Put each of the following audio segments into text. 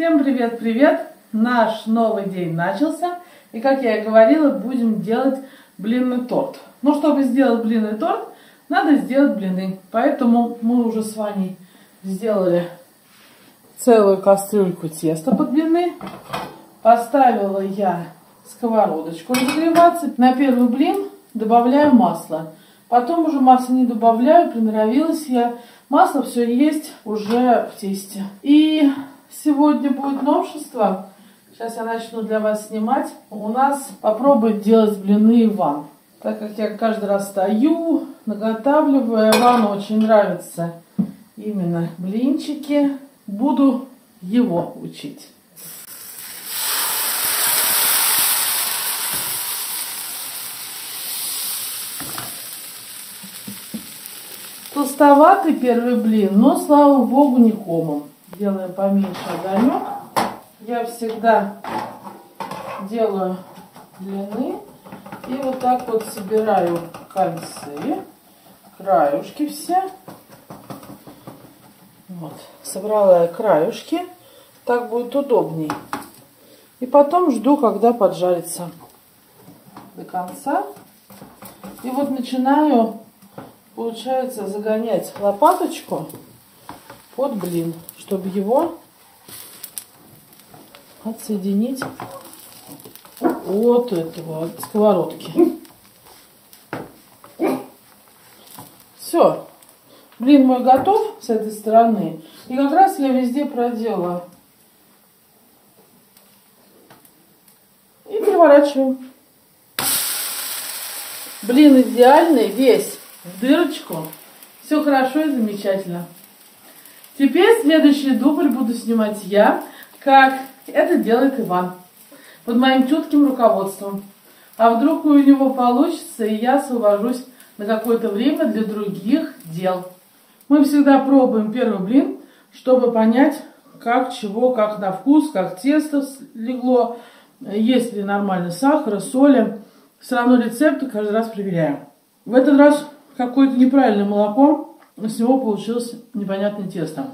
Всем привет-привет! Наш новый день начался. И, как я и говорила, будем делать блинный торт. Но чтобы сделать блинный торт, надо сделать блины. Поэтому мы уже с Ваней сделали целую кастрюльку теста под блины. Поставила я сковородочку разогреваться. На первый блин добавляю масло. Потом уже масло не добавляю, приноровилась я. Масло все есть уже в тесте. И сегодня будет новшество. Сейчас я начну для вас снимать. У нас попробует делать блины Иван. Так как я каждый раз стою, наготавливаю, Ивану очень нравятся именно блинчики. Буду его учить. Толстоватый первый блин, но, слава богу, не комом. Делаем поменьше огонек. Я всегда делаю длины и вот так вот собираю концы, краюшки все. Вот, собрала я краюшки, так будет удобней. И потом жду, когда поджарится до конца. И вот начинаю, получается, загонять лопаточку под блин, чтобы его отсоединить от этого, от сковородки. Все. Блин мой готов с этой стороны. И как раз я везде проделала. И переворачиваем. Блин идеальный, весь в дырочку. Все хорошо и замечательно. Теперь следующий дубль буду снимать я, как это делает Иван. Под моим чутким руководством. А вдруг у него получится, и я освобожусь на какое-то время для других дел. Мы всегда пробуем первый блин, чтобы понять, как, чего, как на вкус, как тесто легло, есть ли нормальный сахар, соли. Все равно рецепты каждый раз проверяем. В этот раз какое-то неправильное молоко, с него получилось непонятное тесто.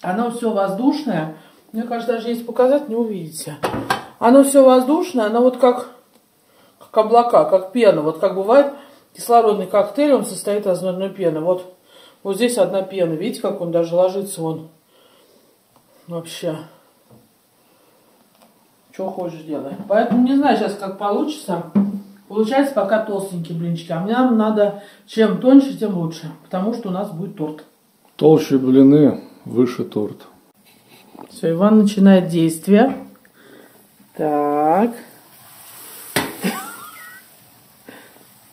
Оно все воздушное. Мне кажется, даже если показать, не увидите. Оно все воздушное, оно вот как, как облака, как пена. Вот как бывает кислородный коктейль, он состоит из одной пены. Вот вот здесь одна пена. Видите, как он даже ложится вон. Вообще. Что хочешь делай. Поэтому не знаю сейчас, как получится. Получается пока толстенькие блинчики. А мне надо чем тоньше, тем лучше. Потому что у нас будет торт. Толще блины, выше торт. Все, Иван начинает действие. Так.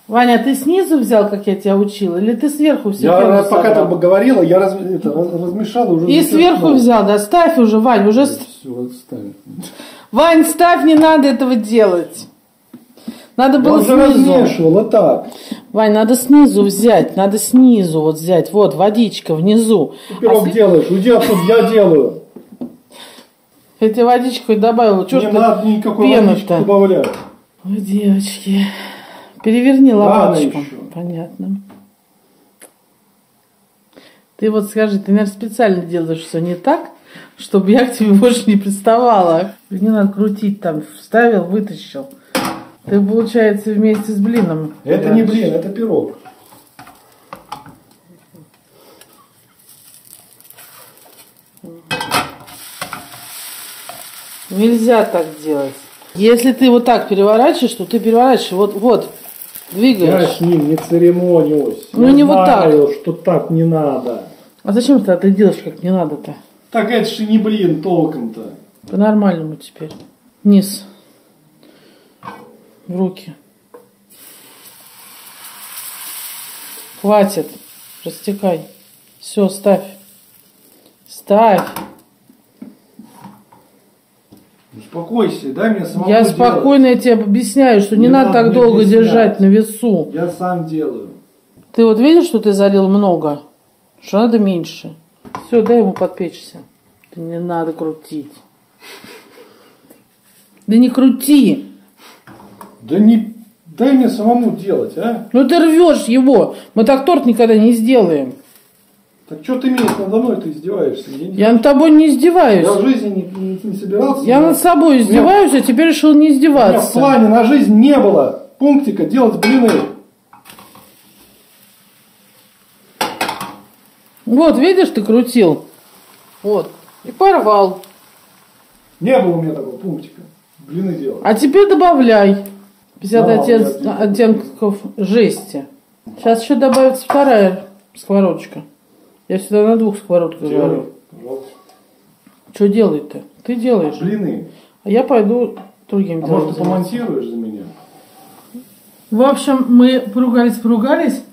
Ваня, ты снизу взял, как я тебя учила, или ты сверху все Я пока ты говорила, я раз, это, раз, размешал уже. И сверху взял, да, ставь уже, Вань, уже... Все, отставь. Вань, ставь, не надо этого делать. Надо было я снизу. размешивала так. Вань, надо снизу взять, надо снизу вот взять. Вот, водичка внизу. Ты пирог а делаешь, уйди оттуда, я делаю. Я тебе водичку добавила. Чё Не надо никакой водички добавлять. Ой, девочки. Переверни лопаточку. Понятно. Ты вот скажи, ты, наверное, специально делаешь все не так, чтобы я к тебе больше не приставала. Не надо крутить там, вставил, вытащил. Ты, получается, вместе с блином. Это не блин, это пирог. Нельзя так делать. Если ты вот так переворачиваешь, то ты переворачиваешь вот, вот, двигаешь. Я с ним не церемонюсь. Ну Я не знаю, вот так. что так не надо. А зачем ты это делаешь, как не надо-то? Так это же не блин толком-то. По-нормальному теперь. Низ. В руки. Хватит. Растекай. Все, ставь. Ставь. Успокойся, дай мне самому Я спокойно я тебе объясняю, что не, не надо, надо так долго объяснять. держать на весу. Я сам делаю. Ты вот видишь, что ты залил много? Что надо меньше. Все, дай ему подпечься. Да не надо крутить. Да не крути. Да не... Дай мне самому делать, а? Ну ты рвешь его. Мы так торт никогда не сделаем. Так что ты имеешь надо мной, ты издеваешься? Я, не- Я над тобой не издеваюсь. я в жизни не, не- не собирался. Я над собой издеваюсь, а теперь решил не У меня в издеваться. плане на жизнь не было пунктика делать блины. Вот, видишь, ты крутил. Вот. И порвал. Не было у меня такого пунктика. Блины делать. А теперь добавляй 50 Да, оттен- оттенков жести. Сейчас еще добавится вторая сковородочка. Я сюда на двух сковородках говорю. Делай, пожалуйста. Что делать-то? Ты делаешь. Блины. А я пойду другим А делом может, ты помонтируешь за меня? В общем, мы поругались-поругались,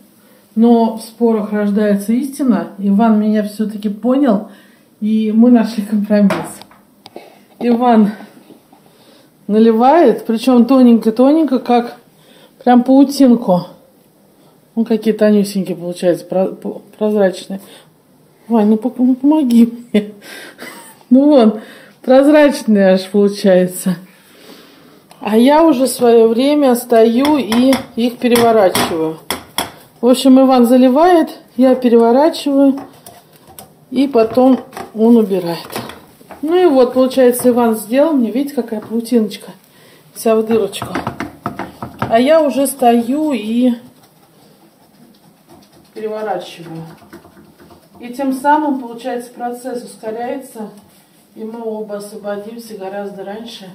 но в спорах рождается истина. Иван меня все-таки понял, и мы нашли компромисс. Иван наливает, причем тоненько-тоненько, как прям паутинку. Ну, какие тонюсенькие получаются, про- по- прозрачные. Вань, ну, ну, помоги мне. Ну вон, прозрачные аж получается. А я уже свое время стою и их переворачиваю. В общем, Иван заливает, я переворачиваю, и потом он убирает. Ну и вот, получается, Иван сделал мне, видите, какая паутиночка, вся в дырочку. А я уже стою и переворачиваю. И тем самым, получается, процесс ускоряется, и мы оба освободимся гораздо раньше,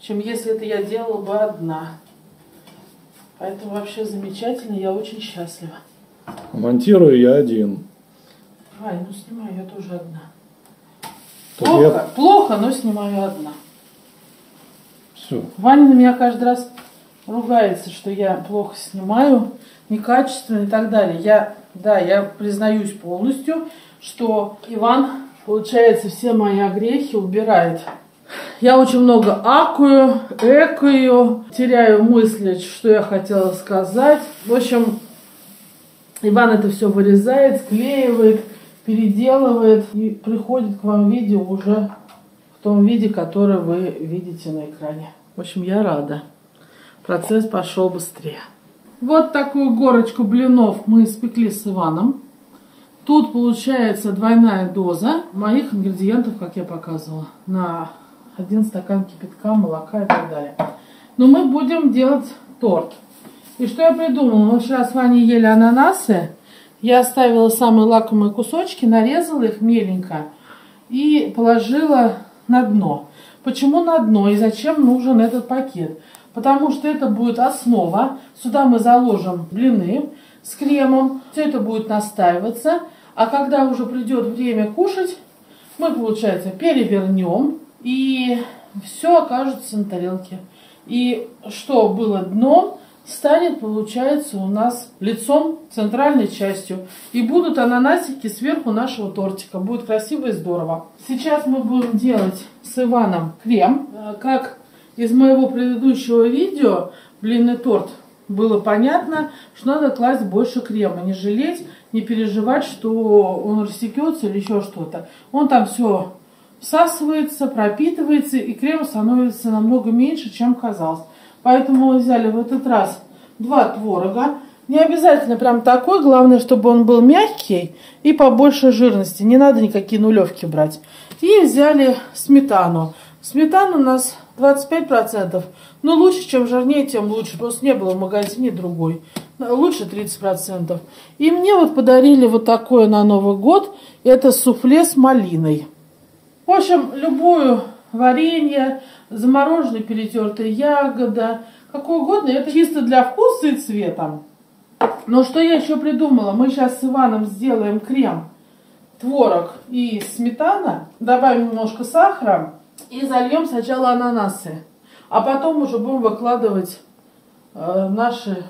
чем если это я делала бы одна. Поэтому вообще замечательно, я очень счастлива. Монтирую я один. Ай, ну снимаю я тоже одна. Плохо, я... плохо, но снимаю одна. Все. Ваня на меня каждый раз ругается, что я плохо снимаю, некачественно и так далее. Я, да, я признаюсь полностью, что Иван, получается, все мои огрехи убирает. Я очень много акую, экаю, теряю мысли, что я хотела сказать. В общем, Иван это все вырезает, склеивает, переделывает и приходит к вам видео уже в том виде, который вы видите на экране. В общем, я рада. Процесс пошел быстрее. Вот такую горочку блинов мы испекли с Иваном. Тут получается двойная доза моих ингредиентов, как я показывала, на один стакан кипятка, молока и так далее. Но мы будем делать торт. И что я придумала? Мы вчера с Ваней ели ананасы. Я оставила самые лакомые кусочки, нарезала их меленько и положила на дно. Почему на дно и зачем нужен этот пакет? Потому что это будет основа. Сюда мы заложим блины с кремом. Все это будет настаиваться. А когда уже придет время кушать, мы, получается, перевернем. И все окажется на тарелке. И что было дном, станет, получается, у нас лицом, центральной частью. И будут ананасики сверху нашего тортика. Будет красиво и здорово. Сейчас мы будем делать с Иваном крем. Э, Как из моего предыдущего видео блинный торт было понятно, что надо класть больше крема, не жалеть, не переживать, что он рассекется или еще что-то. Он там все всасывается, пропитывается, и крем становится намного меньше, чем казалось. Поэтому мы взяли в этот раз два творога. Не обязательно прям такой, главное, чтобы он был мягкий и побольше жирности. Не надо никакие нулевки брать. И взяли сметану. Сметана у нас 25%. Но лучше, чем жирнее, тем лучше. Просто не было в магазине другой. Лучше 30%. И мне вот подарили вот такое на Новый год. Это суфле с малиной. В общем, любую варенье, замороженная перетертая ягода, какое угодно, это чисто для вкуса и цвета. Но что я еще придумала? Мы сейчас с Иваном сделаем крем, творог и сметана, добавим немножко сахара и зальем сначала ананасы. А потом уже будем выкладывать э, наши,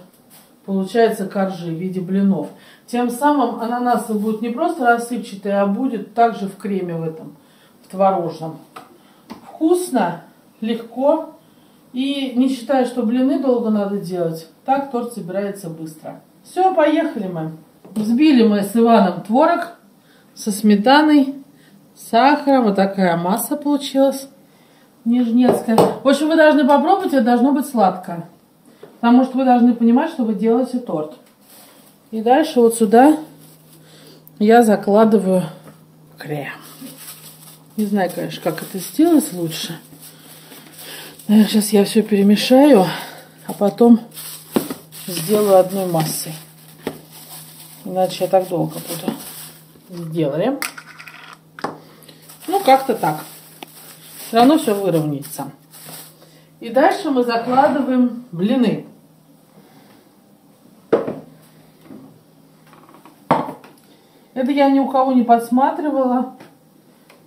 получается, коржи в виде блинов. Тем самым ананасы будут не просто рассыпчатые, а будет также в креме в этом, в творожном. Вкусно, легко и не считая, что блины долго надо делать. Так торт собирается быстро. Все, поехали мы. Взбили мы с Иваном творог со сметаной, сахаром. Вот такая масса получилась нежнецкая. В общем, вы должны попробовать, это должно быть сладко. Потому что вы должны понимать, что вы делаете торт. И дальше вот сюда я закладываю крем. Не знаю, конечно, как это сделать лучше. Сейчас я все перемешаю, а потом сделаю одной массой. Иначе я так долго буду. Сделаем. Ну, как-то так. Все равно все выровняется. И дальше мы закладываем блины. Это я ни у кого не подсматривала.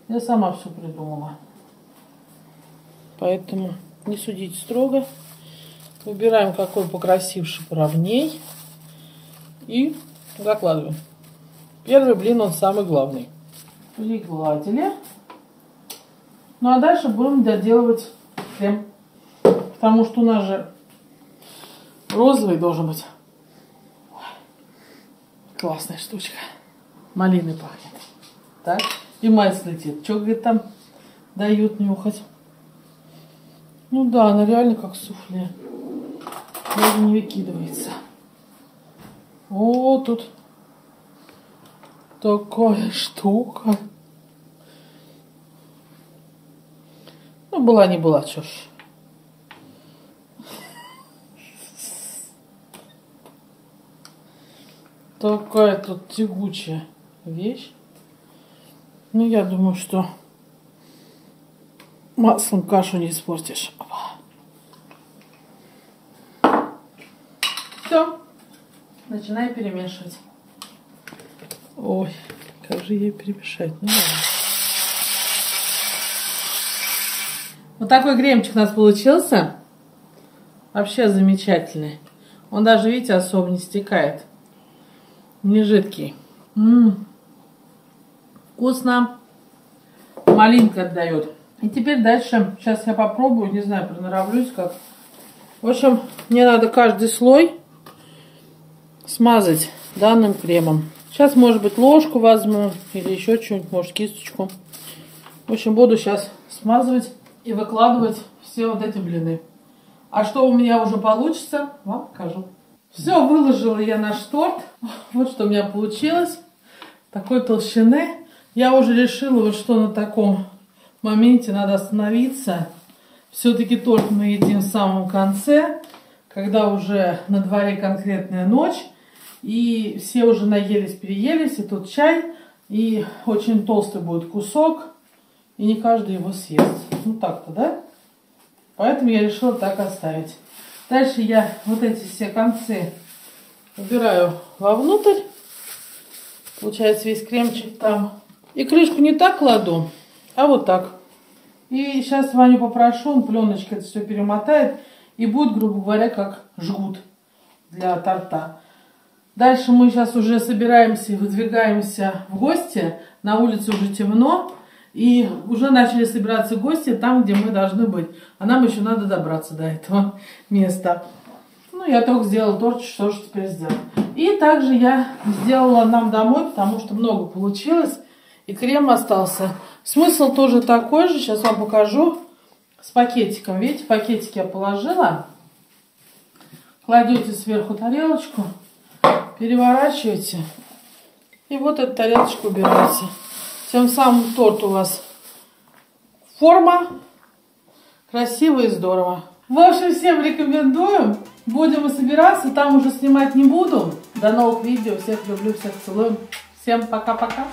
Я сама все придумала. Поэтому не судите строго. Выбираем какой покрасивший поровней. И закладываем. Первый блин, он самый главный. Пригладили. Ну а дальше будем доделывать крем. Потому что у нас же розовый должен быть. Классная штучка. Малиной пахнет. Так. И мать летит. Что, говорит, там дают нюхать? Ну да, она реально как суфле. Даже не выкидывается. О, тут такая штука. Ну, была не была, чё ж. Такая тут тягучая вещь. Ну, я думаю, что маслом кашу не испортишь. Все. Начинаю перемешивать. Ой, как же ее перемешать? Ну ладно. Вот такой кремчик у нас получился. Вообще замечательный. Он даже, видите, особо не стекает. Не жидкий. М -м -м. Вкусно. Малинка отдает. И теперь дальше, сейчас я попробую, не знаю, приноровлюсь как. В общем, мне надо каждый слой смазать данным кремом. Сейчас, может быть, ложку возьму или еще что-нибудь, может, кисточку. В общем, буду сейчас смазывать и выкладывать все вот эти блины. А что у меня уже получится, вам покажу. Все, выложила я наш торт. Вот что у меня получилось. Такой толщины. Я уже решила, вот что на таком моменте надо остановиться. Все-таки торт мы едим в самом конце, когда уже на дворе конкретная ночь. И все уже наелись, переелись, и тут чай, и очень толстый будет кусок, и не каждый его съест. Ну так-то, да? Поэтому я решила так оставить. Дальше я вот эти все концы убираю вовнутрь. Получается весь кремчик там. И крышку не так кладу, а вот так. И сейчас Ваню попрошу, он пленочкой это все перемотает. И будет, грубо говоря, как жгут для торта. Дальше мы сейчас уже собираемся и выдвигаемся в гости. На улице уже темно. И уже начали собираться гости там, где мы должны быть. А нам еще надо добраться до этого места. Ну, я только сделала торт, что же теперь сделать. И также я сделала нам домой, потому что много получилось. И крем остался. Смысл тоже такой же. Сейчас вам покажу. С пакетиком. Видите, пакетики я положила. Кладете сверху тарелочку переворачиваете. И вот эту тарелочку убираете. Тем самым торт у вас форма красиво и здорово. В общем, всем рекомендую. Будем собираться, там уже снимать не буду. До новых видео. Всех люблю, всех целую. Всем пока-пока.